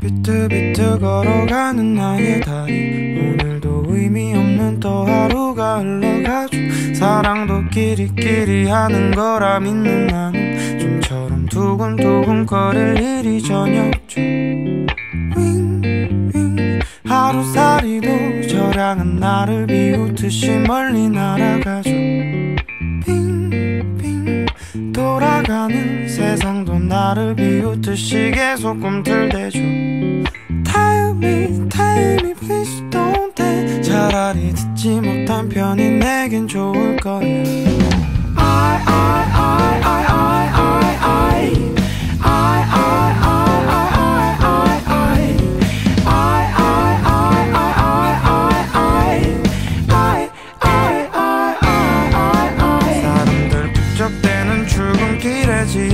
비트비트 걸어가는 나의 다리. 오늘도 의미 없는 또 하루가 흘러가죠. 사랑도 끼리끼리 하는 거라 믿는 나는 좀처럼 두근두근 거릴 일이 저녁죠. 윙윙 하루살이도 저량은 나를 비웃듯이 멀리 날아가죠. 빙빙 돌아가는 세상도 나를 비웃듯이 계속 꿈틀대죠. Tell me, tell me, please don't tell. 차라리 듣지 못한 편이 내겐 좋을 거야. I, I, I,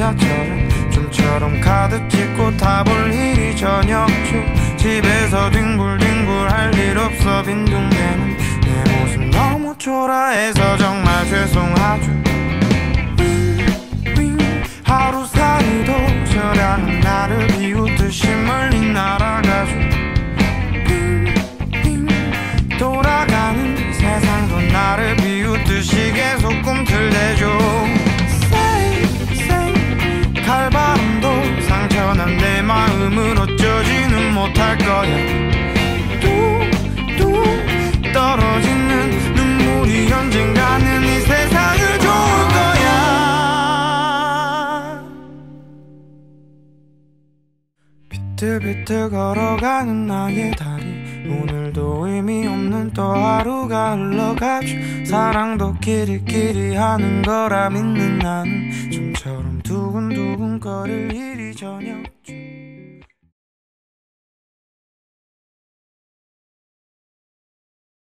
지하철은 좀처럼 가득 찍고 타볼 일이 저녁죠 집에서 뒹굴뒹굴 할 일 없어 빈둥대는 내 모습 너무 초라해서 정말 죄송하죠 못할 거야. 뚝뚝 떨어지는 눈물이 언젠가는 이 세상을 좋을 거야. 비틀비틀 걸어가는 나의 다리. 오늘도 의미 없는 또 하루가 흘러가죠. 사랑도 끼리끼리 하는 거라 믿는 나는. 좀처럼 두근두근 거릴 일이 저녁